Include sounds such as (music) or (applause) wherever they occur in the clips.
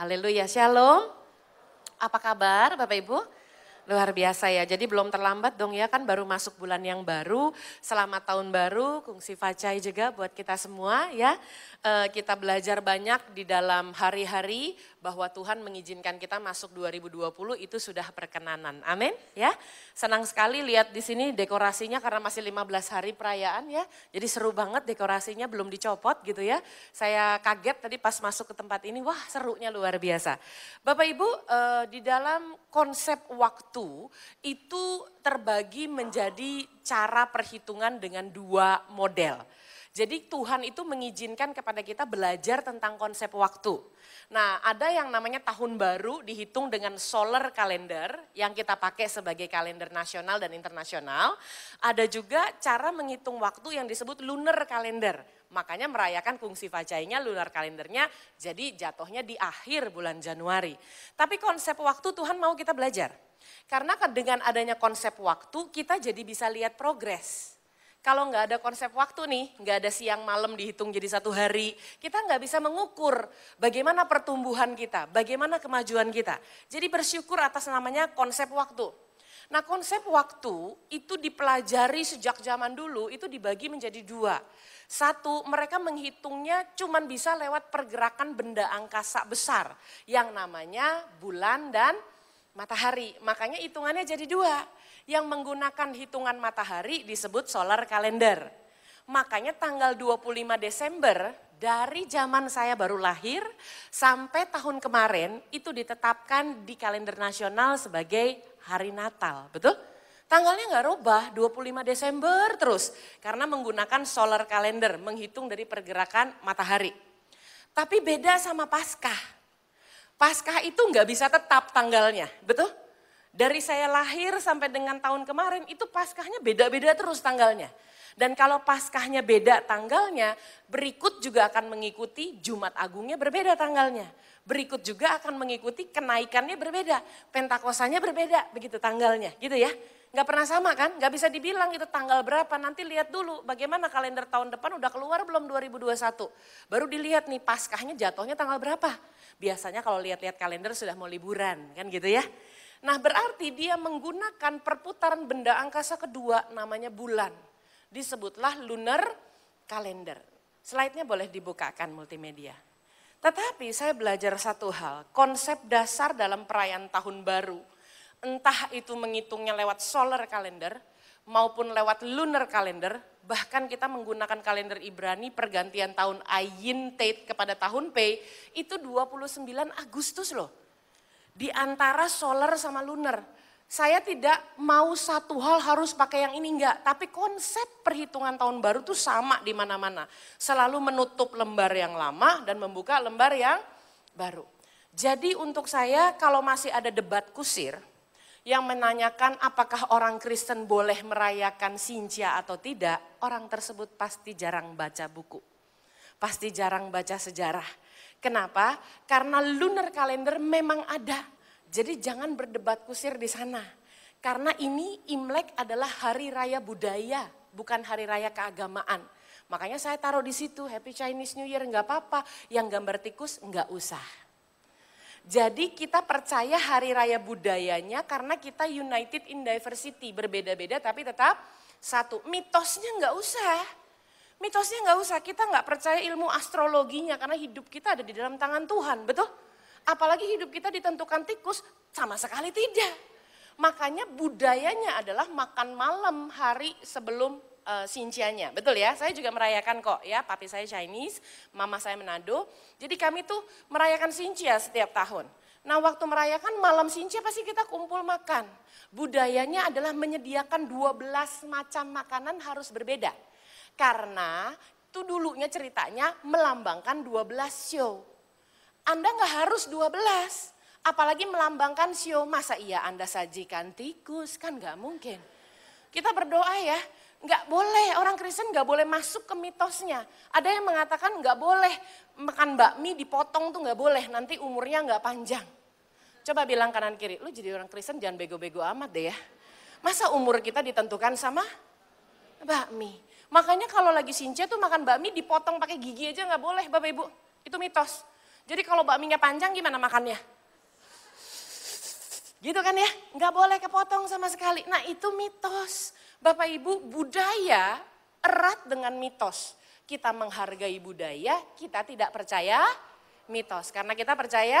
Haleluya, shalom. Apa kabar Bapak Ibu? Luar biasa ya, jadi belum terlambat dong ya kan baru masuk bulan yang baru. Selamat tahun baru, kungsi facai juga buat kita semua ya. E, kita belajar banyak di dalam hari-hari bahwa Tuhan mengizinkan kita masuk 2020 itu sudah perkenanan. Amin ya. Senang sekali lihat di sini dekorasinya karena masih 15 hari perayaan ya. Jadi seru banget dekorasinya belum dicopot gitu ya. Saya kaget tadi pas masuk ke tempat ini, wah serunya luar biasa. Bapak Ibu eh, di dalam konsep waktu itu terbagi menjadi cara perhitungan dengan dua model. Jadi Tuhan itu mengizinkan kepada kita belajar tentang konsep waktu. Nah ada yang namanya tahun baru dihitung dengan solar calendar yang kita pakai sebagai kalender nasional dan internasional. Ada juga cara menghitung waktu yang disebut lunar calendar. Makanya merayakan fungsi fajainya lunar kalendernya jadi jatuhnya di akhir bulan Januari. Tapi konsep waktu Tuhan mau kita belajar. Karena dengan adanya konsep waktu kita jadi bisa lihat progres. Kalau nggak ada konsep waktu nih, nggak ada siang malam dihitung jadi satu hari, kita nggak bisa mengukur bagaimana pertumbuhan kita, bagaimana kemajuan kita. Jadi bersyukur atas namanya konsep waktu. Nah konsep waktu itu dipelajari sejak zaman dulu itu dibagi menjadi dua. Satu, mereka menghitungnya cuma bisa lewat pergerakan benda angkasa besar yang namanya bulan dan matahari. Makanya hitungannya jadi dua yang menggunakan hitungan matahari disebut solar calendar. Makanya tanggal 25 Desember dari zaman saya baru lahir sampai tahun kemarin itu ditetapkan di kalender nasional sebagai hari Natal. Betul? Tanggalnya nggak rubah 25 Desember terus karena menggunakan solar calendar menghitung dari pergerakan matahari. Tapi beda sama Paskah. Paskah itu nggak bisa tetap tanggalnya, betul? Dari saya lahir sampai dengan tahun kemarin itu paskahnya beda-beda terus tanggalnya. Dan kalau paskahnya beda tanggalnya, berikut juga akan mengikuti Jumat Agungnya berbeda tanggalnya. Berikut juga akan mengikuti kenaikannya berbeda, pentakosanya berbeda, begitu tanggalnya gitu ya. Gak pernah sama kan, gak bisa dibilang itu tanggal berapa, nanti lihat dulu bagaimana kalender tahun depan udah keluar belum 2021. Baru dilihat nih paskahnya jatuhnya tanggal berapa. Biasanya kalau lihat-lihat kalender sudah mau liburan kan gitu ya. Nah berarti dia menggunakan perputaran benda angkasa kedua namanya bulan. Disebutlah lunar kalender. Slide-nya boleh dibukakan multimedia. Tetapi saya belajar satu hal, konsep dasar dalam perayaan tahun baru, entah itu menghitungnya lewat solar calendar maupun lewat lunar calendar, bahkan kita menggunakan kalender Ibrani pergantian tahun Ayin Tate kepada tahun P, itu 29 Agustus loh di antara solar sama lunar. Saya tidak mau satu hal harus pakai yang ini enggak, tapi konsep perhitungan tahun baru itu sama di mana-mana. Selalu menutup lembar yang lama dan membuka lembar yang baru. Jadi untuk saya kalau masih ada debat kusir yang menanyakan apakah orang Kristen boleh merayakan Sincia atau tidak, orang tersebut pasti jarang baca buku. Pasti jarang baca sejarah Kenapa? Karena lunar kalender memang ada. Jadi jangan berdebat kusir di sana. Karena ini Imlek adalah hari raya budaya, bukan hari raya keagamaan. Makanya saya taruh di situ Happy Chinese New Year nggak apa-apa, yang gambar tikus nggak usah. Jadi kita percaya hari raya budayanya karena kita united in diversity, berbeda-beda tapi tetap satu. Mitosnya nggak usah. Mitosnya nggak usah, kita nggak percaya ilmu astrologinya karena hidup kita ada di dalam tangan Tuhan, betul? Apalagi hidup kita ditentukan tikus, sama sekali tidak. Makanya budayanya adalah makan malam hari sebelum uh, sincianya, betul ya? Saya juga merayakan kok ya, papi saya Chinese, mama saya Manado. Jadi kami tuh merayakan sincia setiap tahun. Nah waktu merayakan malam sincia pasti kita kumpul makan. Budayanya adalah menyediakan 12 macam makanan harus berbeda. Karena itu dulunya ceritanya melambangkan 12 show. Anda nggak harus 12, apalagi melambangkan show. Masa iya Anda sajikan tikus? Kan nggak mungkin. Kita berdoa ya, nggak boleh orang Kristen nggak boleh masuk ke mitosnya. Ada yang mengatakan nggak boleh makan bakmi dipotong tuh nggak boleh, nanti umurnya nggak panjang. Coba bilang kanan kiri, lu jadi orang Kristen jangan bego-bego amat deh ya. Masa umur kita ditentukan sama bakmi? Makanya kalau lagi sinca tuh makan bakmi dipotong pakai gigi aja nggak boleh Bapak Ibu. Itu mitos. Jadi kalau bakminya panjang gimana makannya? Gitu kan ya, nggak boleh kepotong sama sekali. Nah itu mitos. Bapak Ibu budaya erat dengan mitos. Kita menghargai budaya, kita tidak percaya mitos. Karena kita percaya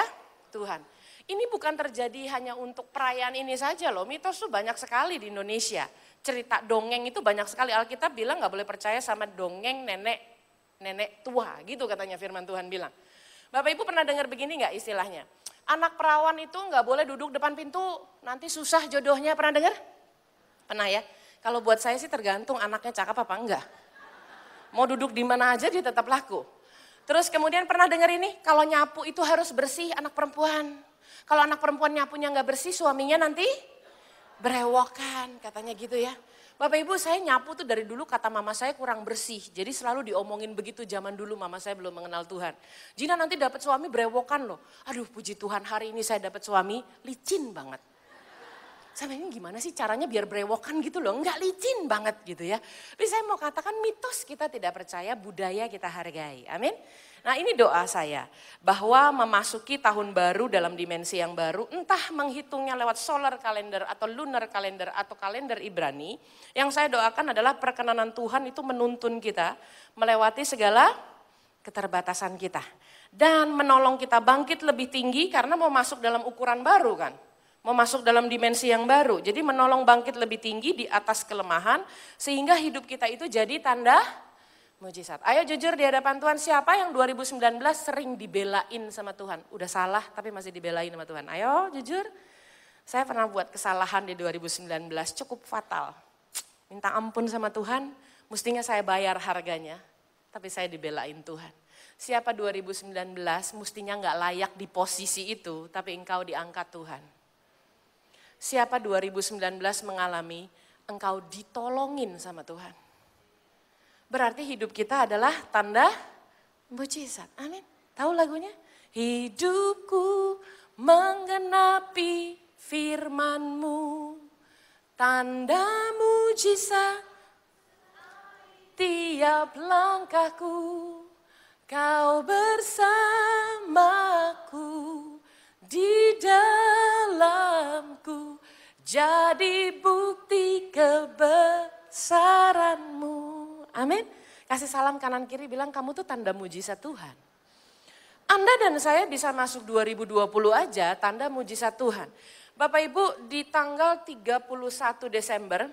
Tuhan. Ini bukan terjadi hanya untuk perayaan ini saja loh. Mitos tuh banyak sekali di Indonesia. Cerita dongeng itu banyak sekali. Alkitab bilang nggak boleh percaya sama dongeng nenek nenek tua gitu katanya firman Tuhan bilang. Bapak Ibu pernah dengar begini nggak istilahnya? Anak perawan itu nggak boleh duduk depan pintu, nanti susah jodohnya. Pernah dengar? Pernah ya? Kalau buat saya sih tergantung anaknya cakep apa enggak. Mau duduk di mana aja dia tetap laku. Terus kemudian pernah dengar ini, kalau nyapu itu harus bersih anak perempuan. Kalau anak perempuan nyapunya nggak bersih, suaminya nanti berewokan, katanya gitu ya. Bapak Ibu saya nyapu tuh dari dulu kata mama saya kurang bersih. Jadi selalu diomongin begitu zaman dulu mama saya belum mengenal Tuhan. Jina nanti dapat suami berewokan loh. Aduh puji Tuhan hari ini saya dapat suami licin banget. Sama ini gimana sih caranya biar berewokan gitu loh. Enggak licin banget gitu ya. Tapi saya mau katakan mitos kita tidak percaya, budaya kita hargai. Amin. Nah ini doa saya, bahwa memasuki tahun baru dalam dimensi yang baru, entah menghitungnya lewat solar calendar atau lunar calendar atau kalender Ibrani, yang saya doakan adalah perkenanan Tuhan itu menuntun kita melewati segala keterbatasan kita. Dan menolong kita bangkit lebih tinggi karena mau masuk dalam ukuran baru kan. Mau masuk dalam dimensi yang baru. Jadi menolong bangkit lebih tinggi di atas kelemahan sehingga hidup kita itu jadi tanda Mujizat. Ayo jujur di hadapan Tuhan, siapa yang 2019 sering dibelain sama Tuhan? Udah salah tapi masih dibelain sama Tuhan. Ayo jujur. Saya pernah buat kesalahan di 2019, cukup fatal. Minta ampun sama Tuhan, mestinya saya bayar harganya. Tapi saya dibelain Tuhan. Siapa 2019 mestinya nggak layak di posisi itu, tapi engkau diangkat Tuhan. Siapa 2019 mengalami engkau ditolongin sama Tuhan berarti hidup kita adalah tanda mujizat. Amin. Tahu lagunya? Hidupku menggenapi firmanmu, tanda mujizat tiap langkahku, kau bersamaku di dalamku, jadi bukti kebesaranmu. Amin. Kasih salam kanan kiri bilang kamu tuh tanda mujizat Tuhan. Anda dan saya bisa masuk 2020 aja tanda mujizat Tuhan. Bapak Ibu di tanggal 31 Desember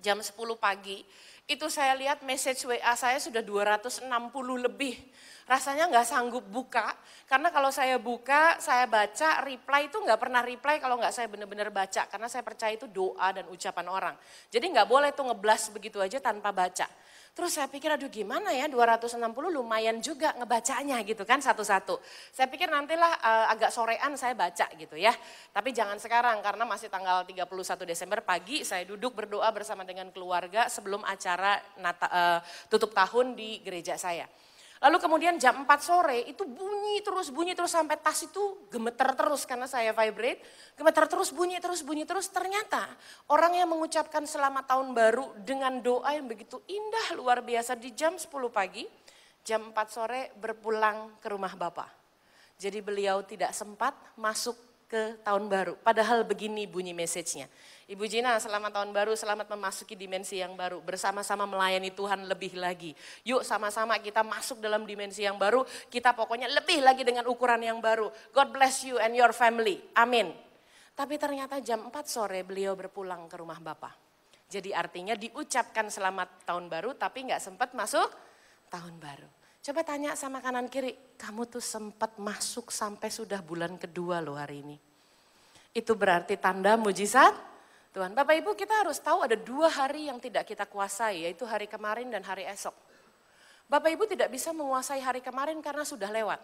jam 10 pagi itu saya lihat message WA saya sudah 260 lebih. Rasanya nggak sanggup buka, karena kalau saya buka, saya baca, reply itu nggak pernah reply kalau nggak saya benar-benar baca, karena saya percaya itu doa dan ucapan orang. Jadi nggak boleh tuh ngeblas begitu aja tanpa baca. Terus saya pikir aduh gimana ya 260 lumayan juga ngebacanya gitu kan satu-satu. Saya pikir nantilah uh, agak sorean saya baca gitu ya. Tapi jangan sekarang karena masih tanggal 31 Desember pagi saya duduk berdoa bersama dengan keluarga sebelum acara nata, uh, tutup tahun di gereja saya. Lalu kemudian jam 4 sore itu bunyi terus, bunyi terus sampai tas itu gemeter terus karena saya vibrate. Gemeter terus, bunyi terus, bunyi terus. Ternyata orang yang mengucapkan selamat tahun baru dengan doa yang begitu indah luar biasa di jam 10 pagi, jam 4 sore berpulang ke rumah Bapak. Jadi beliau tidak sempat masuk ke tahun baru. Padahal begini bunyi message-nya. Ibu Jina, selamat tahun baru, selamat memasuki dimensi yang baru. Bersama-sama melayani Tuhan lebih lagi. Yuk sama-sama kita masuk dalam dimensi yang baru. Kita pokoknya lebih lagi dengan ukuran yang baru. God bless you and your family. Amin. Tapi ternyata jam 4 sore beliau berpulang ke rumah Bapak. Jadi artinya diucapkan selamat tahun baru tapi nggak sempat masuk tahun baru. Coba tanya sama kanan kiri, kamu tuh sempat masuk sampai sudah bulan kedua loh hari ini. Itu berarti tanda mujizat Tuhan. Bapak Ibu kita harus tahu ada dua hari yang tidak kita kuasai, yaitu hari kemarin dan hari esok. Bapak Ibu tidak bisa menguasai hari kemarin karena sudah lewat.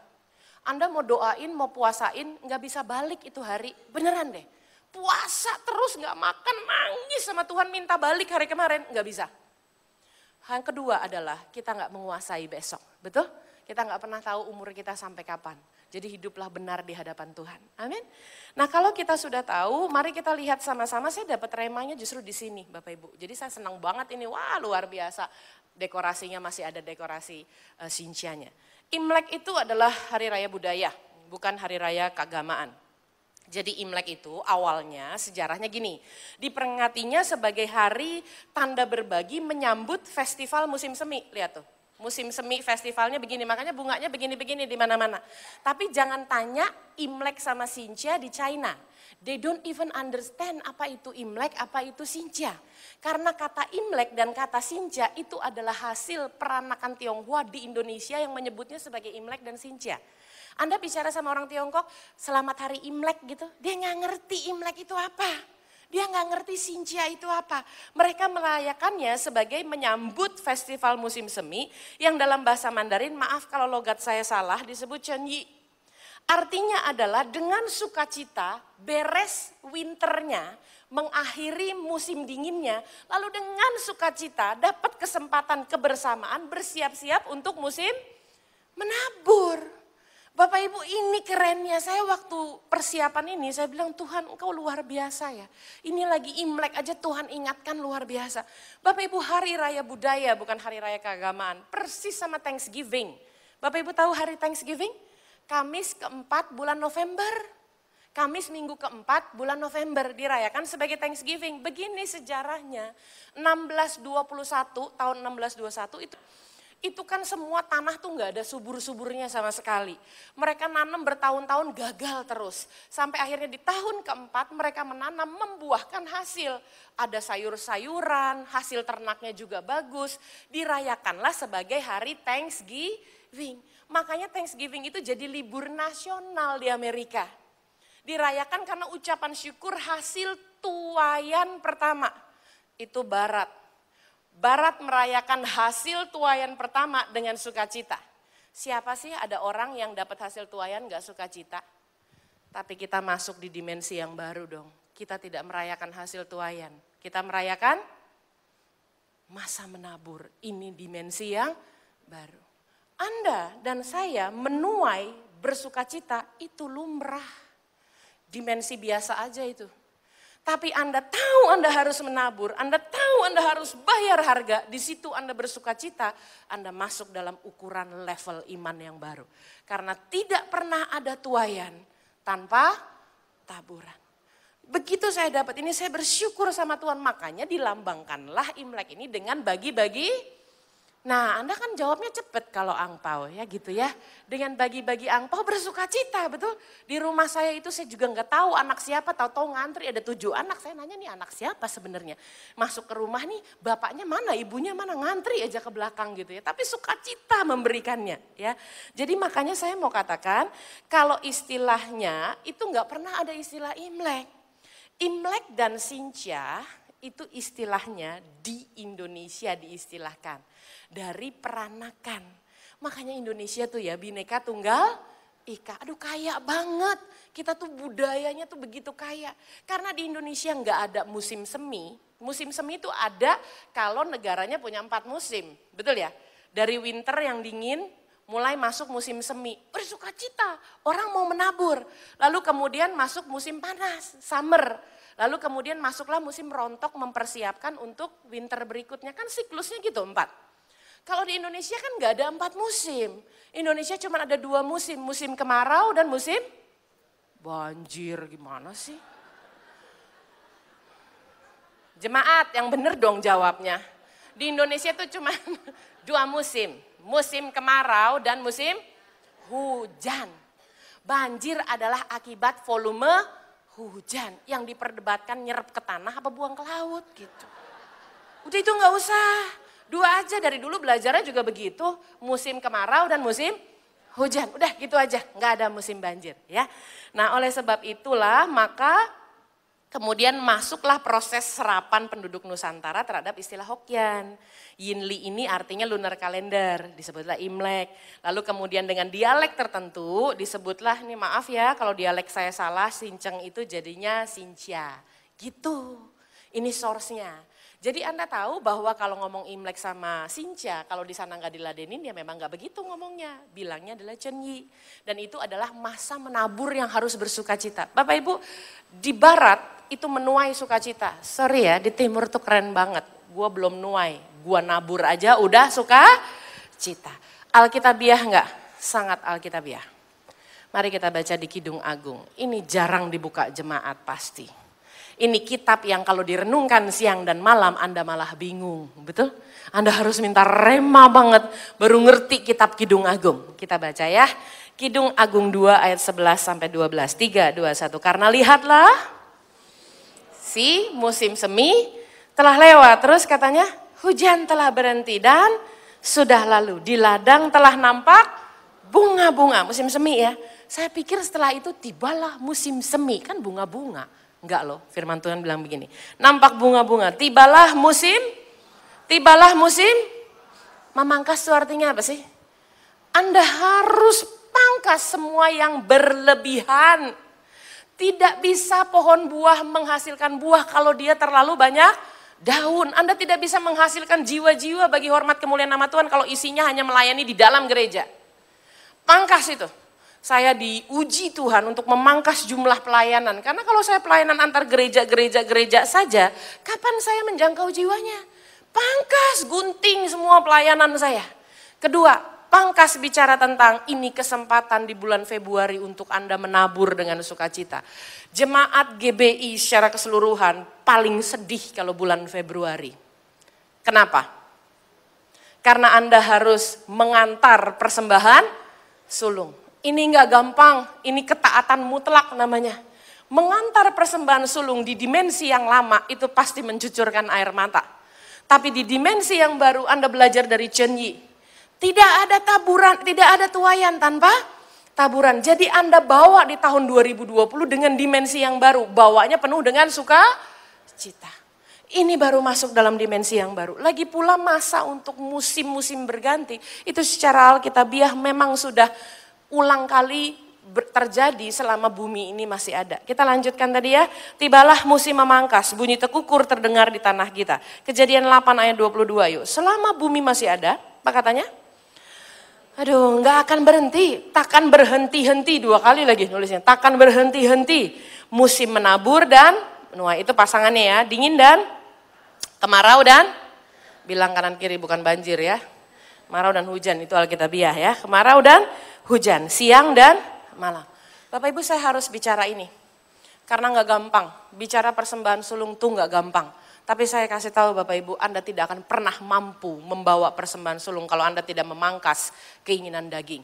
Anda mau doain, mau puasain, nggak bisa balik itu hari, beneran deh. Puasa terus nggak makan, nangis sama Tuhan minta balik hari kemarin, nggak bisa. Yang kedua adalah kita nggak menguasai besok, betul? Kita nggak pernah tahu umur kita sampai kapan. Jadi hiduplah benar di hadapan Tuhan. Amin. Nah kalau kita sudah tahu, mari kita lihat sama-sama. Saya dapat remanya justru di sini Bapak Ibu. Jadi saya senang banget ini. Wah luar biasa. Dekorasinya masih ada dekorasi uh, sincianya. Imlek itu adalah hari raya budaya, bukan hari raya keagamaan. Jadi Imlek itu awalnya sejarahnya gini, diperingatinya sebagai hari tanda berbagi menyambut festival musim semi. Lihat tuh, musim semi festivalnya begini, makanya bunganya begini-begini di mana-mana. Tapi jangan tanya Imlek sama Xinjia di China. They don't even understand apa itu Imlek, apa itu Xinjia. Karena kata Imlek dan kata Xinjia itu adalah hasil peranakan Tionghoa di Indonesia yang menyebutnya sebagai Imlek dan Xinjia. Anda bicara sama orang Tiongkok, selamat hari Imlek gitu, dia nggak ngerti Imlek itu apa. Dia nggak ngerti Xinjia itu apa. Mereka merayakannya sebagai menyambut festival musim semi yang dalam bahasa Mandarin, maaf kalau logat saya salah, disebut Chenyi. Artinya adalah dengan sukacita beres winternya, mengakhiri musim dinginnya, lalu dengan sukacita dapat kesempatan kebersamaan bersiap-siap untuk musim menabur. Bapak Ibu ini kerennya, saya waktu persiapan ini saya bilang Tuhan engkau luar biasa ya. Ini lagi Imlek aja Tuhan ingatkan luar biasa. Bapak Ibu hari raya budaya bukan hari raya keagamaan, persis sama Thanksgiving. Bapak Ibu tahu hari Thanksgiving? Kamis keempat bulan November. Kamis minggu keempat bulan November dirayakan sebagai Thanksgiving. Begini sejarahnya, 1621 tahun 1621 itu itu kan semua tanah tuh nggak ada subur-suburnya sama sekali. Mereka nanam bertahun-tahun gagal terus. Sampai akhirnya di tahun keempat mereka menanam membuahkan hasil. Ada sayur-sayuran, hasil ternaknya juga bagus. Dirayakanlah sebagai hari Thanksgiving. Makanya Thanksgiving itu jadi libur nasional di Amerika. Dirayakan karena ucapan syukur hasil tuayan pertama. Itu barat Barat merayakan hasil tuayan pertama dengan sukacita. Siapa sih ada orang yang dapat hasil tuayan gak sukacita? Tapi kita masuk di dimensi yang baru dong. Kita tidak merayakan hasil tuayan. Kita merayakan masa menabur. Ini dimensi yang baru. Anda dan saya menuai bersukacita itu lumrah. Dimensi biasa aja itu. Tapi Anda tahu Anda harus menabur, Anda tahu Anda harus bayar harga, di situ Anda bersuka cita, Anda masuk dalam ukuran level iman yang baru. Karena tidak pernah ada tuayan tanpa taburan. Begitu saya dapat ini, saya bersyukur sama Tuhan. Makanya dilambangkanlah Imlek ini dengan bagi-bagi Nah Anda kan jawabnya cepet kalau angpau ya gitu ya. Dengan bagi-bagi angpau bersuka cita betul. Di rumah saya itu saya juga nggak tahu anak siapa, tahu-tahu ngantri ada tujuh anak. Saya nanya nih anak siapa sebenarnya. Masuk ke rumah nih bapaknya mana, ibunya mana ngantri aja ke belakang gitu ya. Tapi sukacita memberikannya ya. Jadi makanya saya mau katakan kalau istilahnya itu nggak pernah ada istilah Imlek. Imlek dan Sincia itu istilahnya di Indonesia diistilahkan dari peranakan. Makanya Indonesia tuh ya bineka tunggal ika. Aduh kaya banget. Kita tuh budayanya tuh begitu kaya. Karena di Indonesia nggak ada musim semi. Musim semi itu ada kalau negaranya punya empat musim. Betul ya? Dari winter yang dingin, mulai masuk musim semi. Bersuka cita, orang mau menabur. Lalu kemudian masuk musim panas, summer. Lalu kemudian masuklah musim rontok mempersiapkan untuk winter berikutnya. Kan siklusnya gitu empat. Kalau di Indonesia kan nggak ada empat musim. Indonesia cuma ada dua musim, musim kemarau dan musim banjir. Gimana sih? Jemaat yang bener dong jawabnya. Di Indonesia itu cuma (laughs) dua musim, musim kemarau dan musim hujan. Banjir adalah akibat volume hujan yang diperdebatkan nyerap ke tanah apa buang ke laut gitu. Udah itu nggak usah. Dua aja dari dulu belajarnya juga begitu, musim kemarau dan musim hujan. Udah gitu aja, nggak ada musim banjir ya. Nah oleh sebab itulah maka kemudian masuklah proses serapan penduduk Nusantara terhadap istilah Hokian. Yinli ini artinya lunar kalender, disebutlah Imlek. Lalu kemudian dengan dialek tertentu disebutlah, ini maaf ya kalau dialek saya salah, Sinceng itu jadinya Sincia. Gitu, ini source-nya. Jadi Anda tahu bahwa kalau ngomong Imlek sama Sinca, kalau di sana nggak diladenin ya memang nggak begitu ngomongnya. Bilangnya adalah Chenyi. Dan itu adalah masa menabur yang harus bersuka cita. Bapak Ibu, di barat itu menuai sukacita. Sorry ya, di timur tuh keren banget. Gua belum nuai, gua nabur aja udah suka cita. Alkitabiah nggak? sangat alkitabiah. Mari kita baca di Kidung Agung. Ini jarang dibuka jemaat pasti. Ini kitab yang kalau direnungkan siang dan malam Anda malah bingung, betul? Anda harus minta rema banget baru ngerti kitab Kidung Agung. Kita baca ya. Kidung Agung 2 ayat 11 sampai 12. 3, 2, 1. Karena lihatlah si musim semi telah lewat. Terus katanya hujan telah berhenti dan sudah lalu. Di ladang telah nampak bunga-bunga. Musim semi ya. Saya pikir setelah itu tibalah musim semi. Kan bunga-bunga. Enggak loh, firman Tuhan bilang begini. Nampak bunga-bunga. Tibalah musim, tibalah musim. Memangkas itu artinya apa sih? Anda harus pangkas semua yang berlebihan. Tidak bisa pohon buah menghasilkan buah kalau dia terlalu banyak daun. Anda tidak bisa menghasilkan jiwa-jiwa bagi hormat kemuliaan nama Tuhan kalau isinya hanya melayani di dalam gereja. Pangkas itu. Saya diuji Tuhan untuk memangkas jumlah pelayanan. Karena kalau saya pelayanan antar gereja-gereja-gereja saja, kapan saya menjangkau jiwanya? Pangkas, gunting semua pelayanan saya. Kedua, Pangkas bicara tentang ini kesempatan di bulan Februari untuk Anda menabur dengan sukacita. Jemaat GBI secara keseluruhan paling sedih kalau bulan Februari. Kenapa? Karena Anda harus mengantar persembahan sulung. Ini enggak gampang, ini ketaatan mutlak namanya. Mengantar persembahan sulung di dimensi yang lama itu pasti mencucurkan air mata. Tapi di dimensi yang baru Anda belajar dari Chen Yi, tidak ada taburan, tidak ada tuayan tanpa taburan. Jadi Anda bawa di tahun 2020 dengan dimensi yang baru. Bawanya penuh dengan suka cita. Ini baru masuk dalam dimensi yang baru. Lagi pula masa untuk musim-musim berganti. Itu secara alkitabiah memang sudah ulang kali terjadi selama bumi ini masih ada. Kita lanjutkan tadi ya. Tibalah musim memangkas, bunyi tekukur terdengar di tanah kita. Kejadian 8 ayat 22 yuk. Selama bumi masih ada, apa katanya? Aduh, nggak akan berhenti, takkan berhenti-henti dua kali lagi nulisnya, takkan berhenti-henti. Musim menabur dan menuai itu pasangannya ya, dingin dan kemarau dan bilang kanan kiri bukan banjir ya. Kemarau dan hujan itu Alkitabiah ya, kemarau dan hujan, siang dan malam. Bapak Ibu saya harus bicara ini, karena nggak gampang, bicara persembahan sulung tuh nggak gampang tapi saya kasih tahu Bapak Ibu, Anda tidak akan pernah mampu membawa persembahan sulung kalau Anda tidak memangkas keinginan daging.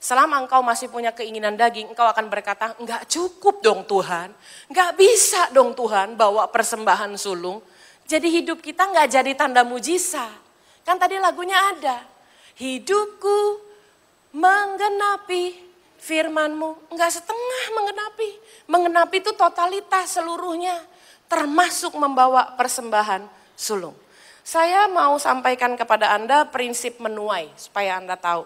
Selama engkau masih punya keinginan daging, engkau akan berkata, enggak cukup dong Tuhan. Enggak bisa dong Tuhan bawa persembahan sulung. Jadi hidup kita enggak jadi tanda mujizat. Kan tadi lagunya ada. Hidupku menggenapi firmanmu. Enggak setengah menggenapi. Menggenapi itu totalitas seluruhnya termasuk membawa persembahan sulung. Saya mau sampaikan kepada Anda prinsip menuai supaya Anda tahu.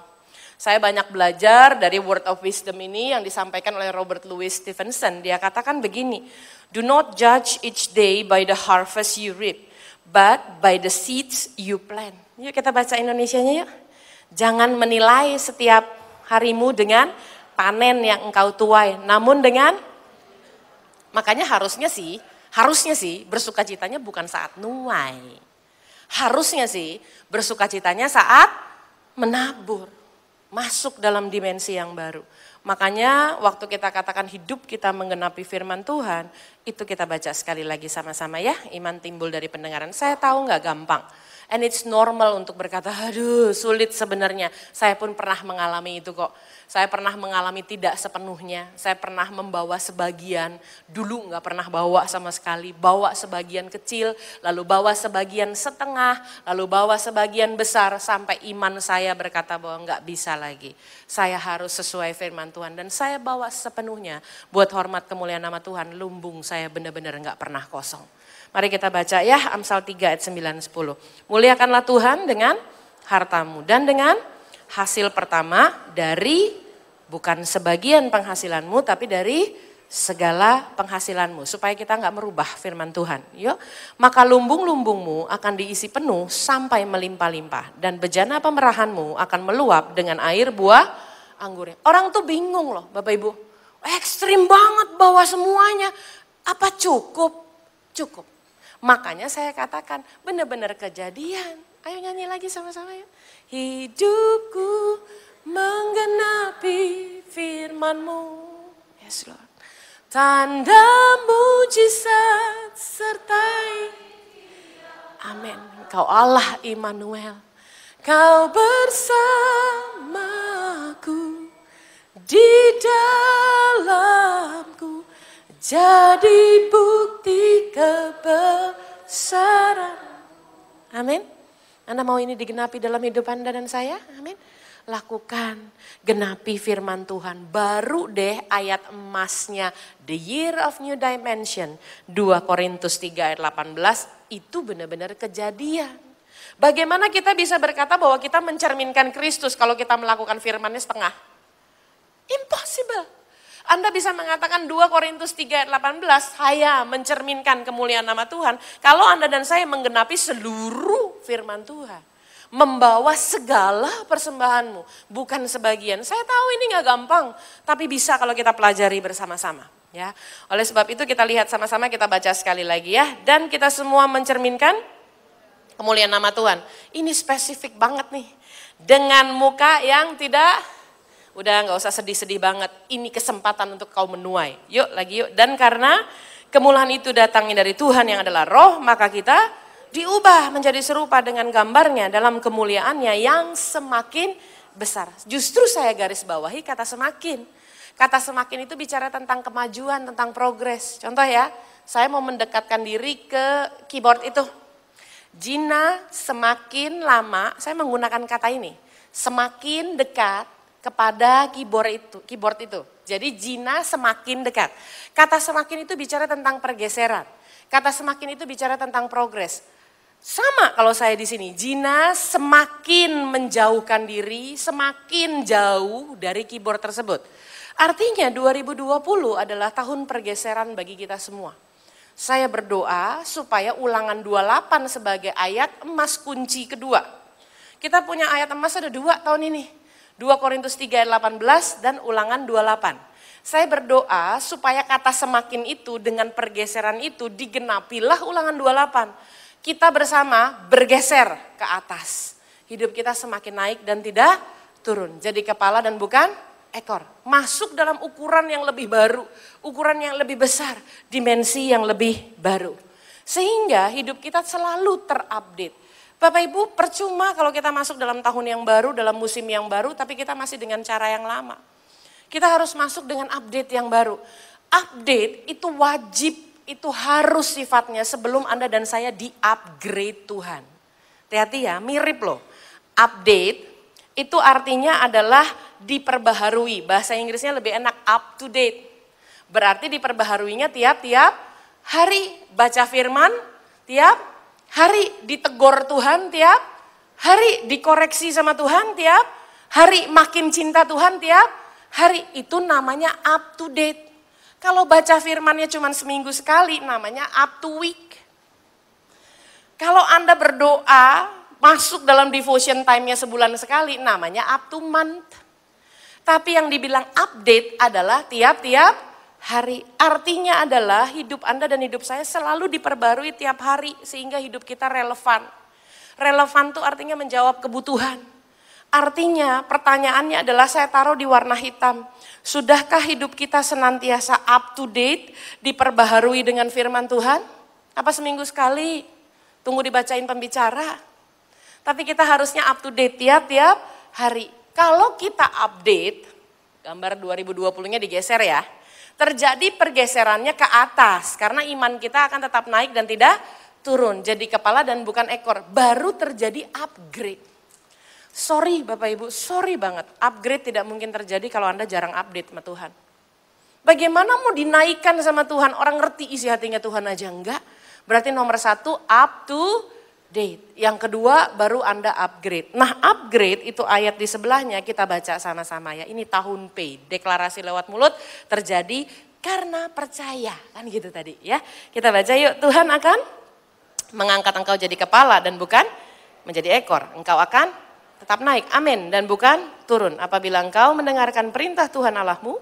Saya banyak belajar dari Word of Wisdom ini yang disampaikan oleh Robert Louis Stevenson. Dia katakan begini, Do not judge each day by the harvest you reap, but by the seeds you plant. Yuk kita baca Indonesianya yuk. Jangan menilai setiap harimu dengan panen yang engkau tuai, namun dengan makanya harusnya sih Harusnya sih bersuka citanya bukan saat nuai. Harusnya sih bersuka citanya saat menabur. Masuk dalam dimensi yang baru. Makanya waktu kita katakan hidup kita menggenapi firman Tuhan, itu kita baca sekali lagi sama-sama ya. Iman timbul dari pendengaran. Saya tahu nggak gampang. And it's normal untuk berkata, aduh sulit sebenarnya. Saya pun pernah mengalami itu kok. Saya pernah mengalami tidak sepenuhnya. Saya pernah membawa sebagian, dulu nggak pernah bawa sama sekali. Bawa sebagian kecil, lalu bawa sebagian setengah, lalu bawa sebagian besar. Sampai iman saya berkata bahwa nggak bisa lagi. Saya harus sesuai firman Tuhan. Dan saya bawa sepenuhnya buat hormat kemuliaan nama Tuhan. Lumbung saya benar-benar nggak pernah kosong. Mari kita baca ya Amsal 3 ayat 9 10. Muliakanlah Tuhan dengan hartamu dan dengan hasil pertama dari bukan sebagian penghasilanmu tapi dari segala penghasilanmu supaya kita nggak merubah firman Tuhan. Yuk, maka lumbung-lumbungmu akan diisi penuh sampai melimpah-limpah dan bejana pemerahanmu akan meluap dengan air buah anggurnya. Orang tuh bingung loh Bapak Ibu. Ekstrim banget bawa semuanya. Apa cukup? Cukup. Makanya saya katakan benar-benar kejadian. Ayo nyanyi lagi sama-sama ya. Hidupku menggenapi firmanmu. Yes Lord. Tanda mujizat sertai. Amin. Kau Allah Immanuel. Kau bersamaku di dalamku. Jadi bukti kebesaran. Amin. Anda mau ini digenapi dalam hidup Anda dan saya? Amin lakukan, genapi firman Tuhan. Baru deh ayat emasnya, the year of new dimension, 2 Korintus 3 ayat 18, itu benar-benar kejadian. Bagaimana kita bisa berkata bahwa kita mencerminkan Kristus kalau kita melakukan firmannya setengah? Impossible. Anda bisa mengatakan 2 Korintus 3 ayat 18, saya mencerminkan kemuliaan nama Tuhan. Kalau Anda dan saya menggenapi seluruh firman Tuhan membawa segala persembahanmu, bukan sebagian. Saya tahu ini nggak gampang, tapi bisa kalau kita pelajari bersama-sama. Ya, oleh sebab itu kita lihat sama-sama kita baca sekali lagi ya, dan kita semua mencerminkan kemuliaan nama Tuhan. Ini spesifik banget nih, dengan muka yang tidak, udah nggak usah sedih-sedih banget. Ini kesempatan untuk kau menuai. Yuk lagi yuk. Dan karena kemuliaan itu datangnya dari Tuhan yang adalah Roh, maka kita diubah menjadi serupa dengan gambarnya dalam kemuliaannya yang semakin besar. Justru saya garis bawahi kata semakin. Kata semakin itu bicara tentang kemajuan, tentang progres. Contoh ya, saya mau mendekatkan diri ke keyboard itu. Jina semakin lama, saya menggunakan kata ini, semakin dekat kepada keyboard itu, keyboard itu. Jadi Jina semakin dekat. Kata semakin itu bicara tentang pergeseran. Kata semakin itu bicara tentang progres. Sama kalau saya di sini, Jina semakin menjauhkan diri, semakin jauh dari keyboard tersebut. Artinya 2020 adalah tahun pergeseran bagi kita semua. Saya berdoa supaya ulangan 28 sebagai ayat emas kunci kedua. Kita punya ayat emas ada dua tahun ini. 2 Korintus 3 ayat 18 dan ulangan 28. Saya berdoa supaya kata semakin itu dengan pergeseran itu digenapilah ulangan 28 kita bersama bergeser ke atas. Hidup kita semakin naik dan tidak turun. Jadi kepala dan bukan ekor. Masuk dalam ukuran yang lebih baru, ukuran yang lebih besar, dimensi yang lebih baru. Sehingga hidup kita selalu terupdate. Bapak Ibu percuma kalau kita masuk dalam tahun yang baru, dalam musim yang baru, tapi kita masih dengan cara yang lama. Kita harus masuk dengan update yang baru. Update itu wajib itu harus sifatnya sebelum Anda dan saya di-upgrade Tuhan. Hati-hati ya, mirip loh. Update itu artinya adalah diperbaharui. Bahasa Inggrisnya lebih enak up to date. Berarti diperbaharuinya tiap-tiap hari. Baca firman tiap hari. Ditegur Tuhan tiap hari. Dikoreksi sama Tuhan tiap hari. Makin cinta Tuhan tiap hari. Itu namanya up to date. Kalau baca firmannya cuma seminggu sekali, namanya up to week. Kalau Anda berdoa, masuk dalam devotion time-nya sebulan sekali, namanya up to month. Tapi yang dibilang update adalah tiap-tiap hari. Artinya adalah hidup Anda dan hidup saya selalu diperbarui tiap hari sehingga hidup kita relevan. Relevan itu artinya menjawab kebutuhan. Artinya pertanyaannya adalah saya taruh di warna hitam. Sudahkah hidup kita senantiasa up to date, diperbaharui dengan firman Tuhan? Apa seminggu sekali? Tunggu dibacain pembicara. Tapi kita harusnya up to date tiap-tiap hari. Kalau kita update, gambar 2020-nya digeser ya. Terjadi pergeserannya ke atas karena iman kita akan tetap naik dan tidak turun. Jadi kepala dan bukan ekor. Baru terjadi upgrade. Sorry Bapak Ibu, sorry banget. Upgrade tidak mungkin terjadi kalau Anda jarang update sama Tuhan. Bagaimana mau dinaikkan sama Tuhan? Orang ngerti isi hatinya Tuhan aja enggak. Berarti nomor satu up to date. Yang kedua baru Anda upgrade. Nah upgrade itu ayat di sebelahnya kita baca sama-sama ya. Ini tahun P, deklarasi lewat mulut terjadi karena percaya. Kan gitu tadi ya. Kita baca yuk, Tuhan akan mengangkat engkau jadi kepala dan bukan menjadi ekor. Engkau akan tetap naik, amin, dan bukan turun. Apabila engkau mendengarkan perintah Tuhan Allahmu,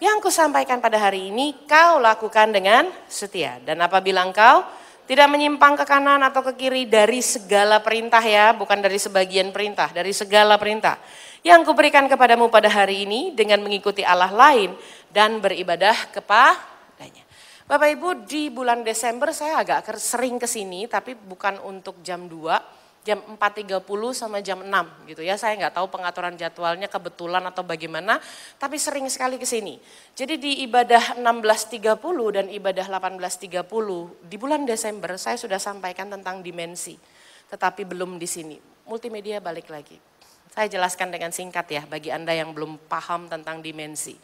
yang kusampaikan pada hari ini, kau lakukan dengan setia. Dan apabila engkau tidak menyimpang ke kanan atau ke kiri dari segala perintah ya, bukan dari sebagian perintah, dari segala perintah yang kuberikan kepadamu pada hari ini dengan mengikuti Allah lain dan beribadah kepadanya. Bapak Ibu di bulan Desember saya agak sering ke sini tapi bukan untuk jam 2 jam 4.30 sama jam 6 gitu ya. Saya nggak tahu pengaturan jadwalnya kebetulan atau bagaimana, tapi sering sekali ke sini. Jadi di ibadah 16.30 dan ibadah 18.30 di bulan Desember saya sudah sampaikan tentang dimensi, tetapi belum di sini. Multimedia balik lagi. Saya jelaskan dengan singkat ya bagi Anda yang belum paham tentang dimensi.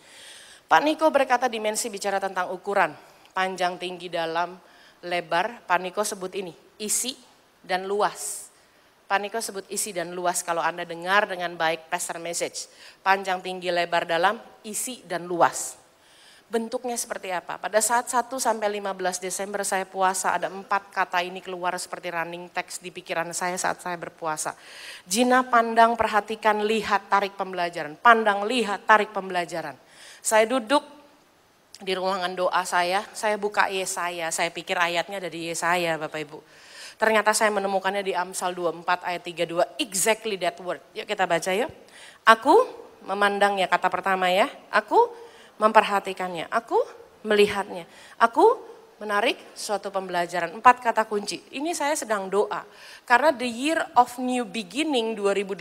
Pak Niko berkata dimensi bicara tentang ukuran, panjang, tinggi, dalam, lebar. Pak Niko sebut ini, isi dan luas. Paniko sebut isi dan luas kalau Anda dengar dengan baik pastor message. Panjang, tinggi, lebar, dalam, isi dan luas. Bentuknya seperti apa? Pada saat 1 sampai 15 Desember saya puasa, ada empat kata ini keluar seperti running text di pikiran saya saat saya berpuasa. Jina pandang, perhatikan, lihat, tarik pembelajaran. Pandang, lihat, tarik pembelajaran. Saya duduk di ruangan doa saya, saya buka Yesaya, saya pikir ayatnya dari Yesaya Bapak Ibu Ternyata saya menemukannya di Amsal 24 ayat 32, exactly that word. Yuk kita baca yuk. Aku memandang ya kata pertama ya, aku memperhatikannya, aku melihatnya, aku menarik suatu pembelajaran. Empat kata kunci. Ini saya sedang doa. Karena the year of new beginning 2018,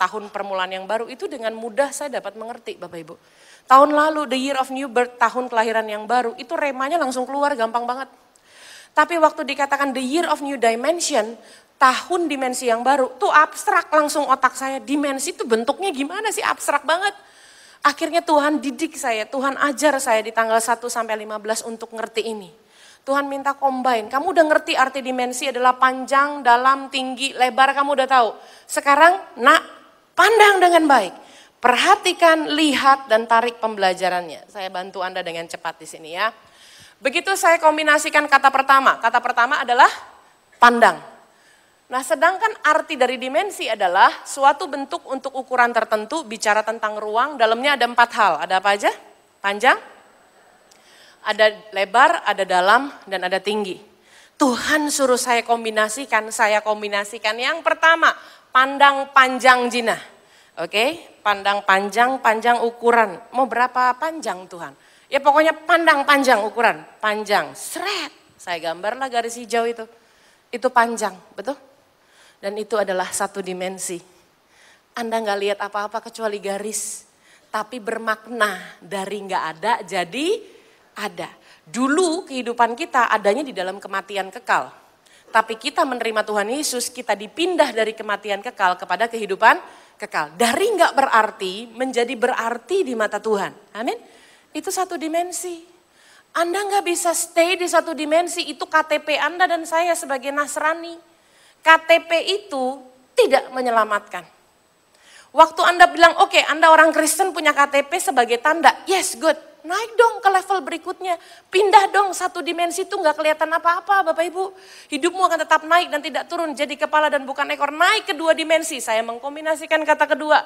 tahun permulaan yang baru itu dengan mudah saya dapat mengerti Bapak Ibu. Tahun lalu the year of new birth, tahun kelahiran yang baru, itu remanya langsung keluar gampang banget. Tapi waktu dikatakan the year of new dimension, tahun dimensi yang baru, tuh abstrak langsung otak saya. Dimensi itu bentuknya gimana sih? Abstrak banget. Akhirnya Tuhan didik saya, Tuhan ajar saya di tanggal 1 sampai 15 untuk ngerti ini. Tuhan minta combine. Kamu udah ngerti arti dimensi adalah panjang, dalam, tinggi, lebar, kamu udah tahu. Sekarang nak pandang dengan baik. Perhatikan, lihat, dan tarik pembelajarannya. Saya bantu Anda dengan cepat di sini ya. Begitu saya kombinasikan kata pertama, kata pertama adalah pandang. Nah sedangkan arti dari dimensi adalah suatu bentuk untuk ukuran tertentu, bicara tentang ruang, dalamnya ada empat hal. Ada apa aja? Panjang, ada lebar, ada dalam, dan ada tinggi. Tuhan suruh saya kombinasikan, saya kombinasikan. Yang pertama, pandang panjang jina. Oke, pandang panjang, panjang ukuran. Mau berapa panjang Tuhan? Ya pokoknya pandang panjang ukuran, panjang, seret. Saya gambarlah garis hijau itu. Itu panjang, betul? Dan itu adalah satu dimensi. Anda nggak lihat apa-apa kecuali garis. Tapi bermakna dari nggak ada jadi ada. Dulu kehidupan kita adanya di dalam kematian kekal. Tapi kita menerima Tuhan Yesus, kita dipindah dari kematian kekal kepada kehidupan kekal. Dari nggak berarti menjadi berarti di mata Tuhan. Amin. Itu satu dimensi. Anda nggak bisa stay di satu dimensi, itu KTP Anda dan saya sebagai Nasrani. KTP itu tidak menyelamatkan. Waktu Anda bilang, oke okay, Anda orang Kristen punya KTP sebagai tanda, yes good. Naik dong ke level berikutnya, pindah dong satu dimensi itu nggak kelihatan apa-apa Bapak Ibu. Hidupmu akan tetap naik dan tidak turun, jadi kepala dan bukan ekor. Naik ke dua dimensi, saya mengkombinasikan kata kedua.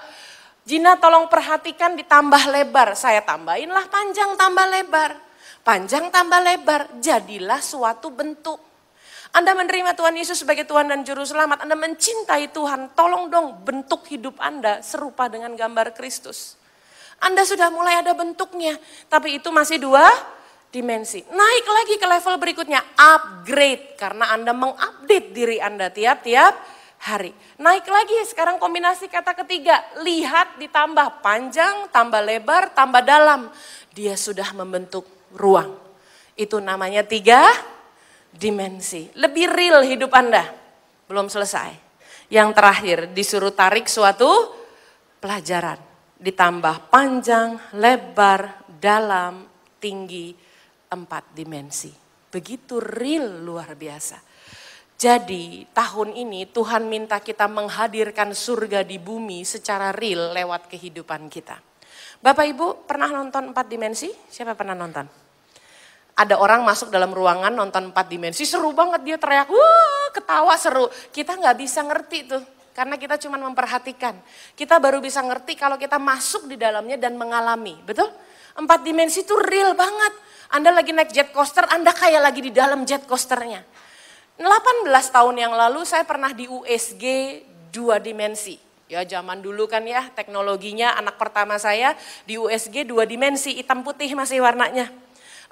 Jina tolong perhatikan ditambah lebar. Saya tambahinlah panjang tambah lebar. Panjang tambah lebar, jadilah suatu bentuk. Anda menerima Tuhan Yesus sebagai Tuhan dan Juru Selamat. Anda mencintai Tuhan, tolong dong bentuk hidup Anda serupa dengan gambar Kristus. Anda sudah mulai ada bentuknya, tapi itu masih dua dimensi. Naik lagi ke level berikutnya, upgrade. Karena Anda mengupdate diri Anda tiap-tiap hari. Naik lagi sekarang kombinasi kata ketiga, lihat ditambah panjang, tambah lebar, tambah dalam. Dia sudah membentuk ruang. Itu namanya tiga dimensi. Lebih real hidup Anda. Belum selesai. Yang terakhir disuruh tarik suatu pelajaran. Ditambah panjang, lebar, dalam, tinggi, empat dimensi. Begitu real luar biasa. Jadi tahun ini Tuhan minta kita menghadirkan surga di bumi secara real lewat kehidupan kita. Bapak Ibu pernah nonton empat dimensi? Siapa pernah nonton? Ada orang masuk dalam ruangan nonton empat dimensi, seru banget dia teriak, wah ketawa seru. Kita nggak bisa ngerti tuh, karena kita cuma memperhatikan. Kita baru bisa ngerti kalau kita masuk di dalamnya dan mengalami, betul? Empat dimensi itu real banget. Anda lagi naik jet coaster, Anda kayak lagi di dalam jet coasternya. 18 tahun yang lalu saya pernah di USG dua dimensi. Ya zaman dulu kan ya teknologinya anak pertama saya di USG dua dimensi hitam putih masih warnanya.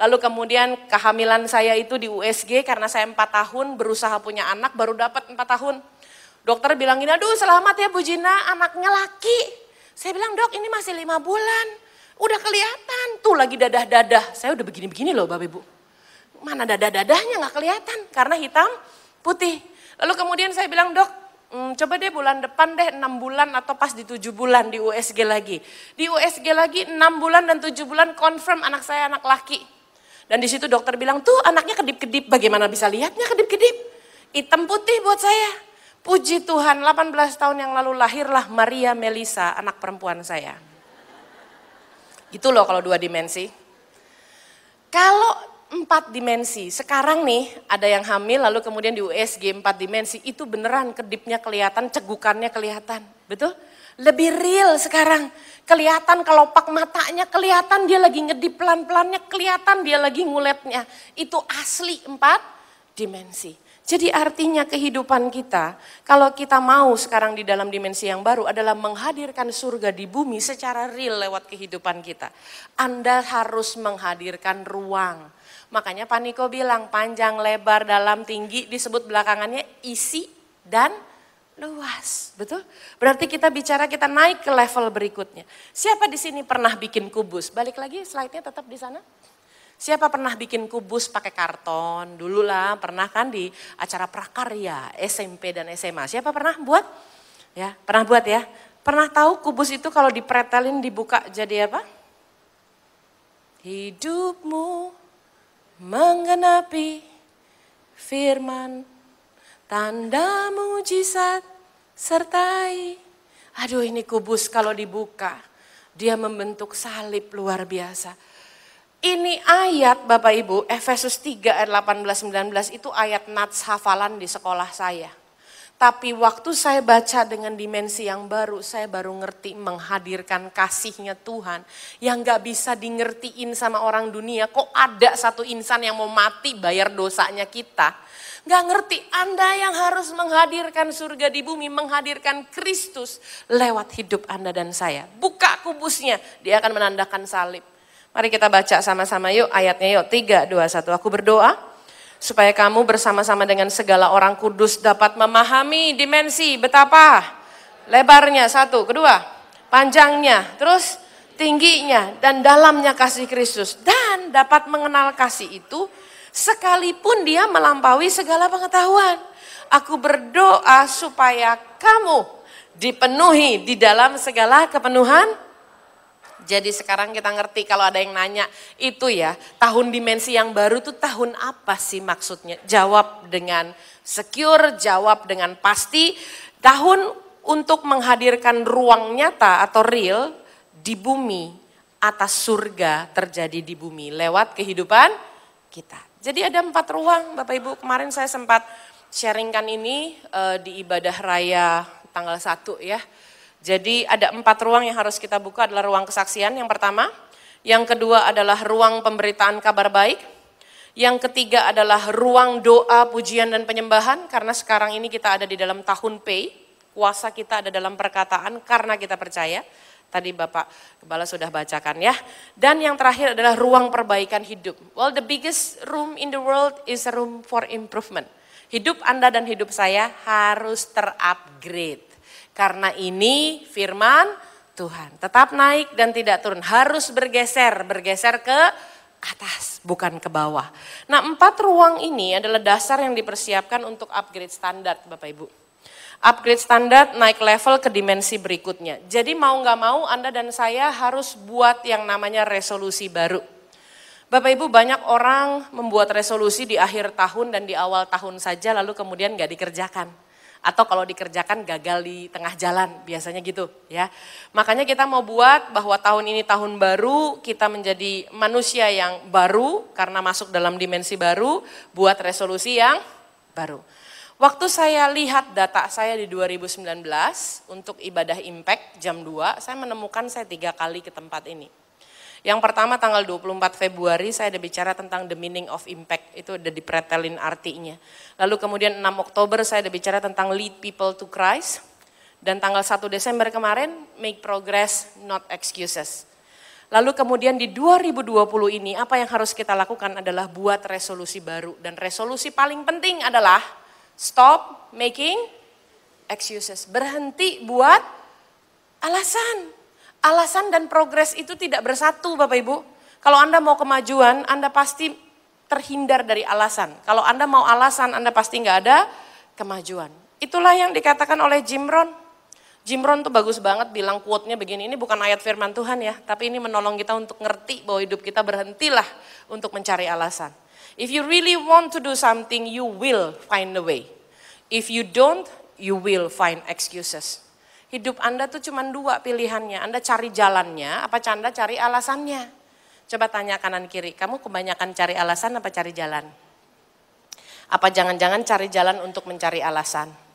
Lalu kemudian kehamilan saya itu di USG karena saya empat tahun berusaha punya anak baru dapat empat tahun. Dokter bilang gini, aduh selamat ya Bu Jina anaknya laki. Saya bilang dok ini masih lima bulan. Udah kelihatan tuh lagi dadah-dadah. Saya udah begini-begini loh Bapak Ibu. Mana dadah-dadahnya nggak kelihatan karena hitam putih. Lalu kemudian saya bilang dok Hmm, coba deh bulan depan deh 6 bulan atau pas di 7 bulan di USG lagi. Di USG lagi 6 bulan dan 7 bulan confirm anak saya anak laki. Dan di situ dokter bilang, tuh anaknya kedip-kedip, bagaimana bisa lihatnya kedip-kedip? Hitam putih buat saya. Puji Tuhan, 18 tahun yang lalu lahirlah Maria Melisa, anak perempuan saya. Gitu loh kalau dua dimensi. Kalau empat dimensi. Sekarang nih ada yang hamil lalu kemudian di USG empat dimensi itu beneran kedipnya kelihatan, cegukannya kelihatan. Betul? Lebih real sekarang. Kelihatan kelopak matanya, kelihatan dia lagi ngedip pelan-pelannya, kelihatan dia lagi nguletnya. Itu asli empat dimensi. Jadi artinya kehidupan kita, kalau kita mau sekarang di dalam dimensi yang baru adalah menghadirkan surga di bumi secara real lewat kehidupan kita. Anda harus menghadirkan ruang Makanya Paniko bilang panjang, lebar, dalam, tinggi disebut belakangannya isi dan luas. Betul? Berarti kita bicara kita naik ke level berikutnya. Siapa di sini pernah bikin kubus? Balik lagi slide-nya tetap di sana. Siapa pernah bikin kubus pakai karton? Dulu lah pernah kan di acara prakarya SMP dan SMA. Siapa pernah buat? Ya, pernah buat ya. Pernah tahu kubus itu kalau dipretelin dibuka jadi apa? Hidupmu menggenapi firman tanda mujizat sertai. Aduh ini kubus kalau dibuka. Dia membentuk salib luar biasa. Ini ayat Bapak Ibu Efesus 3 ayat 18 19 itu ayat nats hafalan di sekolah saya tapi waktu saya baca dengan dimensi yang baru, saya baru ngerti menghadirkan kasihnya Tuhan. Yang gak bisa di ngertiin sama orang dunia, kok ada satu insan yang mau mati bayar dosanya kita. Gak ngerti, Anda yang harus menghadirkan surga di bumi, menghadirkan Kristus lewat hidup Anda dan saya. Buka kubusnya, dia akan menandakan salib. Mari kita baca sama-sama yuk ayatnya yuk. 3, 2, 1. Aku berdoa supaya kamu bersama-sama dengan segala orang kudus dapat memahami dimensi betapa lebarnya satu, kedua panjangnya, terus tingginya dan dalamnya kasih Kristus dan dapat mengenal kasih itu sekalipun dia melampaui segala pengetahuan. Aku berdoa supaya kamu dipenuhi di dalam segala kepenuhan jadi sekarang kita ngerti kalau ada yang nanya itu ya tahun dimensi yang baru itu tahun apa sih maksudnya? Jawab dengan secure, jawab dengan pasti. Tahun untuk menghadirkan ruang nyata atau real di bumi atas surga terjadi di bumi lewat kehidupan kita. Jadi ada empat ruang Bapak Ibu kemarin saya sempat sharingkan ini uh, di ibadah raya tanggal 1 ya jadi ada empat ruang yang harus kita buka adalah ruang kesaksian yang pertama, yang kedua adalah ruang pemberitaan kabar baik, yang ketiga adalah ruang doa, pujian dan penyembahan karena sekarang ini kita ada di dalam tahun P, kuasa kita ada dalam perkataan karena kita percaya. Tadi Bapak Kepala sudah bacakan ya. Dan yang terakhir adalah ruang perbaikan hidup. Well the biggest room in the world is a room for improvement. Hidup Anda dan hidup saya harus terupgrade. Karena ini firman Tuhan. Tetap naik dan tidak turun. Harus bergeser, bergeser ke atas, bukan ke bawah. Nah empat ruang ini adalah dasar yang dipersiapkan untuk upgrade standar Bapak Ibu. Upgrade standar naik level ke dimensi berikutnya. Jadi mau nggak mau Anda dan saya harus buat yang namanya resolusi baru. Bapak Ibu banyak orang membuat resolusi di akhir tahun dan di awal tahun saja lalu kemudian nggak dikerjakan atau kalau dikerjakan gagal di tengah jalan biasanya gitu ya. Makanya kita mau buat bahwa tahun ini tahun baru kita menjadi manusia yang baru karena masuk dalam dimensi baru, buat resolusi yang baru. Waktu saya lihat data saya di 2019 untuk ibadah impact jam 2, saya menemukan saya tiga kali ke tempat ini. Yang pertama tanggal 24 Februari saya ada bicara tentang the meaning of impact, itu udah dipretelin artinya. Lalu kemudian 6 Oktober saya ada bicara tentang lead people to Christ. Dan tanggal 1 Desember kemarin, make progress, not excuses. Lalu kemudian di 2020 ini apa yang harus kita lakukan adalah buat resolusi baru. Dan resolusi paling penting adalah stop making excuses. Berhenti buat alasan. Alasan dan progres itu tidak bersatu Bapak Ibu. Kalau Anda mau kemajuan, Anda pasti terhindar dari alasan. Kalau Anda mau alasan, Anda pasti nggak ada kemajuan. Itulah yang dikatakan oleh Jim Rohn. Jim Rohn tuh bagus banget bilang quote-nya begini, ini bukan ayat firman Tuhan ya, tapi ini menolong kita untuk ngerti bahwa hidup kita berhentilah untuk mencari alasan. If you really want to do something, you will find a way. If you don't, you will find excuses. Hidup Anda tuh cuma dua pilihannya, Anda cari jalannya, apa Anda cari alasannya. Coba tanya kanan kiri, kamu kebanyakan cari alasan apa cari jalan? Apa jangan-jangan cari jalan untuk mencari alasan?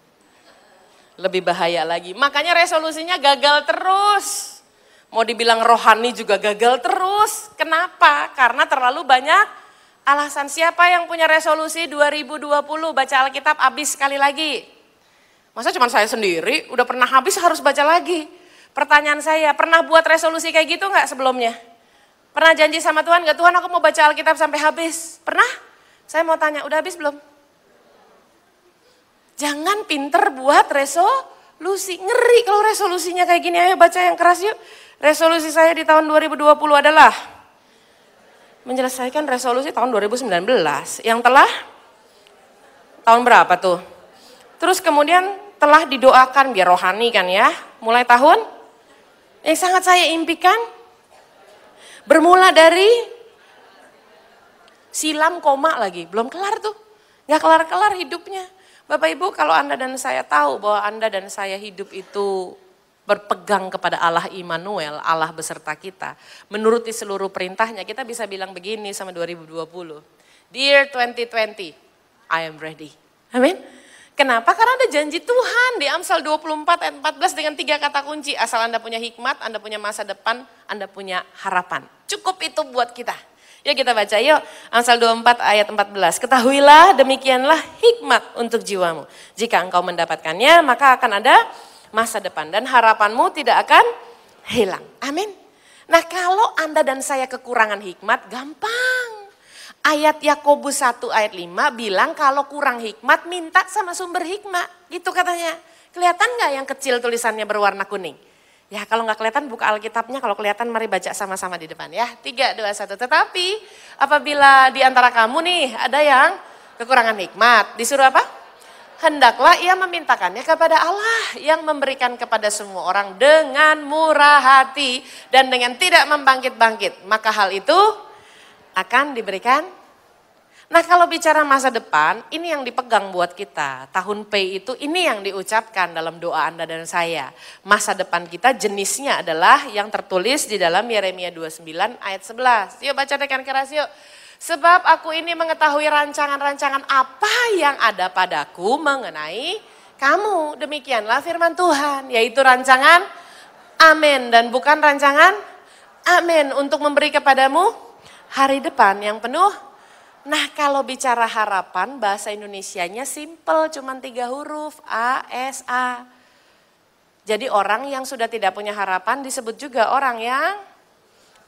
lebih bahaya lagi. Makanya resolusinya gagal terus. Mau dibilang rohani juga gagal terus. Kenapa? Karena terlalu banyak alasan. Siapa yang punya resolusi 2020 baca Alkitab habis sekali lagi? Masa cuma saya sendiri, udah pernah habis harus baca lagi. Pertanyaan saya, pernah buat resolusi kayak gitu nggak sebelumnya? Pernah janji sama Tuhan nggak Tuhan aku mau baca Alkitab sampai habis? Pernah? Saya mau tanya, udah habis belum? Jangan pinter buat resolusi. Ngeri kalau resolusinya kayak gini. Ayo baca yang keras yuk. Resolusi saya di tahun 2020 adalah menyelesaikan resolusi tahun 2019. Yang telah tahun berapa tuh? Terus kemudian telah didoakan biar rohani kan ya. Mulai tahun yang sangat saya impikan bermula dari silam koma lagi. Belum kelar tuh. Gak kelar-kelar hidupnya. Bapak Ibu kalau Anda dan saya tahu bahwa Anda dan saya hidup itu berpegang kepada Allah Immanuel, Allah beserta kita, menuruti seluruh perintahnya, kita bisa bilang begini sama 2020. Dear 2020, I am ready. Amin. Kenapa? Karena ada janji Tuhan di Amsal 24 ayat 14 dengan tiga kata kunci. Asal Anda punya hikmat, Anda punya masa depan, Anda punya harapan. Cukup itu buat kita. Ya kita baca yuk, Amsal 24 ayat 14. Ketahuilah demikianlah hikmat untuk jiwamu. Jika engkau mendapatkannya maka akan ada masa depan dan harapanmu tidak akan hilang. Amin. Nah kalau Anda dan saya kekurangan hikmat gampang. Ayat Yakobus 1 ayat 5 bilang kalau kurang hikmat minta sama sumber hikmat. Gitu katanya. Kelihatan nggak yang kecil tulisannya berwarna kuning? Ya kalau nggak kelihatan buka Alkitabnya, kalau kelihatan mari baca sama-sama di depan ya. Tiga, dua, satu. Tetapi apabila di antara kamu nih ada yang kekurangan hikmat, disuruh apa? Hendaklah ia memintakannya kepada Allah yang memberikan kepada semua orang dengan murah hati dan dengan tidak membangkit-bangkit. Maka hal itu akan diberikan Nah kalau bicara masa depan, ini yang dipegang buat kita. Tahun P itu ini yang diucapkan dalam doa Anda dan saya. Masa depan kita jenisnya adalah yang tertulis di dalam Yeremia 29 ayat 11. Yuk baca tekan keras yuk. Sebab aku ini mengetahui rancangan-rancangan apa yang ada padaku mengenai kamu. Demikianlah firman Tuhan, yaitu rancangan amin dan bukan rancangan amin untuk memberi kepadamu hari depan yang penuh Nah kalau bicara harapan bahasa Indonesianya simple cuman tiga huruf A, S, A. Jadi orang yang sudah tidak punya harapan disebut juga orang yang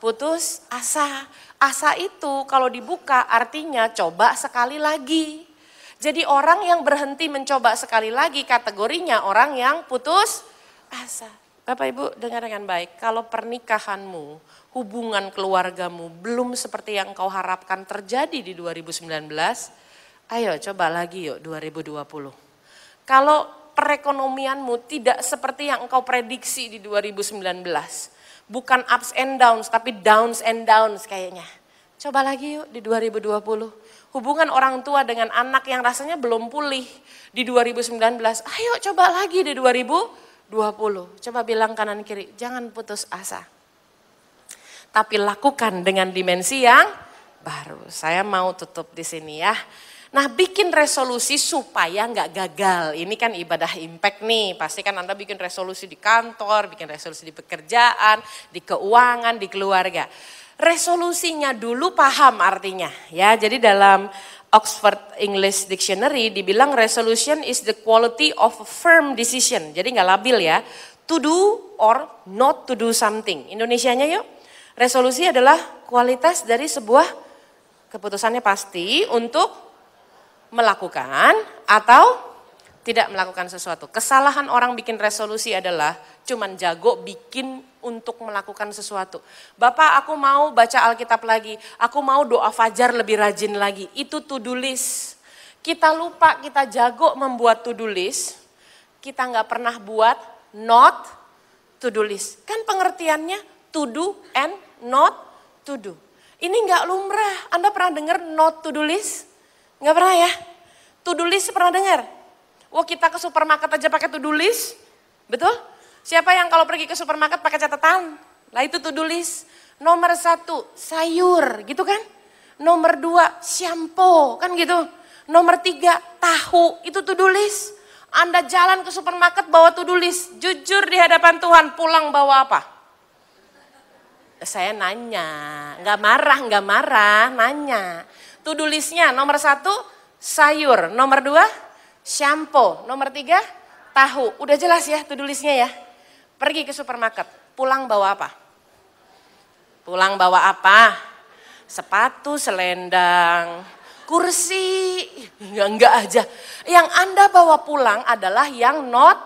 putus asa. Asa itu kalau dibuka artinya coba sekali lagi. Jadi orang yang berhenti mencoba sekali lagi kategorinya orang yang putus asa. Bapak Ibu dengar dengan baik, kalau pernikahanmu hubungan keluargamu belum seperti yang kau harapkan terjadi di 2019, ayo coba lagi yuk 2020. Kalau perekonomianmu tidak seperti yang engkau prediksi di 2019, bukan ups and downs tapi downs and downs kayaknya. Coba lagi yuk di 2020. Hubungan orang tua dengan anak yang rasanya belum pulih di 2019, ayo coba lagi di 2020. Coba bilang kanan kiri, jangan putus asa tapi lakukan dengan dimensi yang baru. Saya mau tutup di sini ya. Nah bikin resolusi supaya nggak gagal. Ini kan ibadah impact nih. Pasti kan Anda bikin resolusi di kantor, bikin resolusi di pekerjaan, di keuangan, di keluarga. resolusinya dulu paham artinya ya. Jadi dalam Oxford English Dictionary dibilang resolution is the quality of a firm decision. Jadi nggak labil ya. To do or not to do something. Indonesianya yuk. Resolusi adalah kualitas dari sebuah keputusannya pasti untuk melakukan atau tidak melakukan sesuatu. Kesalahan orang bikin resolusi adalah cuman jago bikin untuk melakukan sesuatu. Bapak aku mau baca Alkitab lagi, aku mau doa fajar lebih rajin lagi. Itu to-do list. Kita lupa kita jago membuat to-do list, kita nggak pernah buat not to-do list. Kan pengertiannya to do and not to do. Ini nggak lumrah. Anda pernah dengar not to-do list? Nggak pernah ya? To-do list pernah dengar? Wah kita ke supermarket aja pakai to-do list. Betul? Siapa yang kalau pergi ke supermarket pakai catatan? Lah itu to-do list. Nomor satu, sayur gitu kan. Nomor dua, shampoo kan gitu. Nomor tiga, tahu itu to-do list. Anda jalan ke supermarket bawa to-do list. Jujur di hadapan Tuhan, pulang bawa apa? Saya nanya, nggak marah, nggak marah, nanya. To-do listnya nomor satu, sayur. Nomor dua, shampoo. Nomor tiga, tahu. Udah jelas ya tulisnya ya. Pergi ke supermarket, pulang bawa apa? Pulang bawa apa? Sepatu, selendang, kursi, enggak, enggak aja. Yang Anda bawa pulang adalah yang not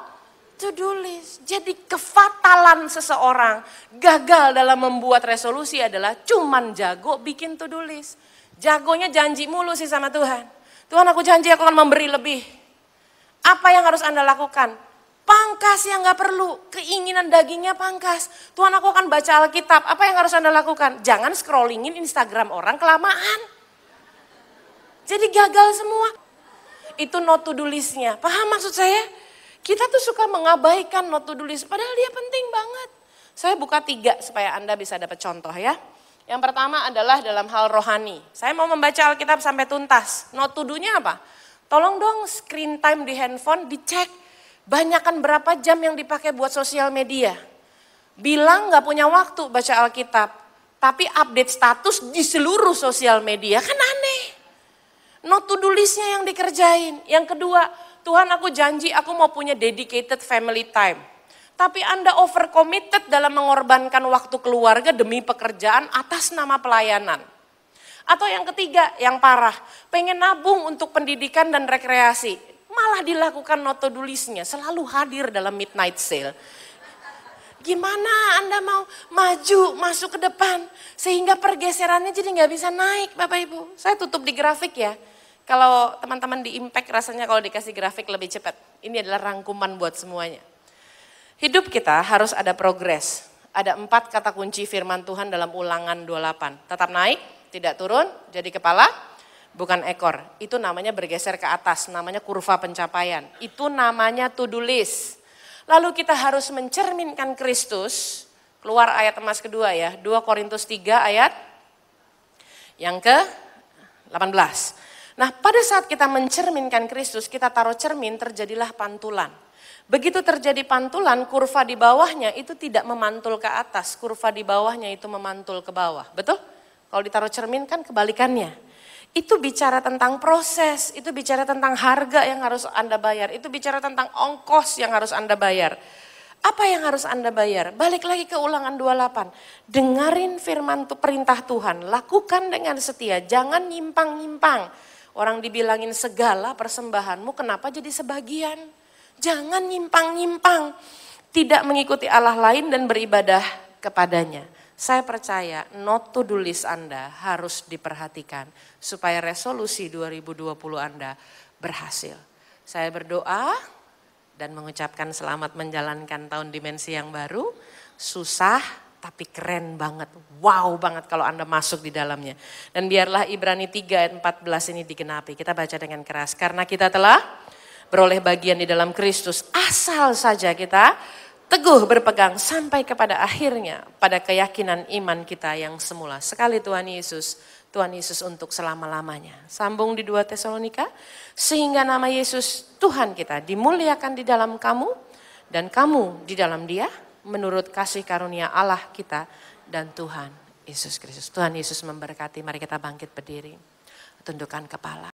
to do list. Jadi kefatalan seseorang gagal dalam membuat resolusi adalah cuman jago bikin to do list. Jagonya janji mulu sih sama Tuhan. Tuhan aku janji aku akan memberi lebih. Apa yang harus Anda lakukan? Pangkas yang gak perlu, keinginan dagingnya pangkas. Tuhan aku akan baca Alkitab, apa yang harus Anda lakukan? Jangan scrollingin Instagram orang kelamaan. Jadi gagal semua. Itu not to do listnya. Paham maksud saya? Kita tuh suka mengabaikan not to do list, padahal dia penting banget. Saya buka tiga supaya Anda bisa dapat contoh ya. Yang pertama adalah dalam hal rohani. Saya mau membaca Alkitab sampai tuntas. Not to do-nya apa? Tolong dong screen time di handphone dicek. Banyakkan berapa jam yang dipakai buat sosial media. Bilang gak punya waktu baca Alkitab. Tapi update status di seluruh sosial media kan aneh. Not to do listnya yang dikerjain. Yang kedua, Tuhan aku janji aku mau punya dedicated family time. Tapi Anda over committed dalam mengorbankan waktu keluarga demi pekerjaan atas nama pelayanan. Atau yang ketiga, yang parah, pengen nabung untuk pendidikan dan rekreasi. Malah dilakukan notodulisnya, selalu hadir dalam midnight sale. Gimana Anda mau maju, masuk ke depan, sehingga pergeserannya jadi nggak bisa naik Bapak Ibu. Saya tutup di grafik ya. Kalau teman-teman di impact rasanya kalau dikasih grafik lebih cepat. Ini adalah rangkuman buat semuanya. Hidup kita harus ada progres. Ada empat kata kunci firman Tuhan dalam ulangan 28. Tetap naik, tidak turun, jadi kepala, bukan ekor. Itu namanya bergeser ke atas, namanya kurva pencapaian. Itu namanya to-do list. Lalu kita harus mencerminkan Kristus, keluar ayat emas kedua ya, 2 Korintus 3 ayat yang ke 18. Nah pada saat kita mencerminkan Kristus, kita taruh cermin, terjadilah pantulan. Begitu terjadi pantulan, kurva di bawahnya itu tidak memantul ke atas, kurva di bawahnya itu memantul ke bawah. Betul? Kalau ditaruh cermin kan kebalikannya. Itu bicara tentang proses, itu bicara tentang harga yang harus Anda bayar, itu bicara tentang ongkos yang harus Anda bayar. Apa yang harus Anda bayar? Balik lagi ke ulangan 28. Dengarin firman perintah Tuhan, lakukan dengan setia, jangan nyimpang-nyimpang. Orang dibilangin segala persembahanmu kenapa jadi sebagian? Jangan nyimpang-nyimpang. Tidak mengikuti Allah lain dan beribadah kepadanya. Saya percaya not to do list Anda harus diperhatikan supaya resolusi 2020 Anda berhasil. Saya berdoa dan mengucapkan selamat menjalankan tahun dimensi yang baru. Susah tapi keren banget. Wow banget kalau Anda masuk di dalamnya. Dan biarlah Ibrani 3 ayat 14 ini digenapi. Kita baca dengan keras. Karena kita telah beroleh bagian di dalam Kristus. Asal saja kita teguh berpegang sampai kepada akhirnya pada keyakinan iman kita yang semula. Sekali Tuhan Yesus, Tuhan Yesus untuk selama-lamanya. Sambung di 2 Tesalonika, sehingga nama Yesus Tuhan kita dimuliakan di dalam kamu dan kamu di dalam dia menurut kasih karunia Allah kita dan Tuhan Yesus Kristus. Tuhan Yesus memberkati, mari kita bangkit berdiri. Tundukkan kepala.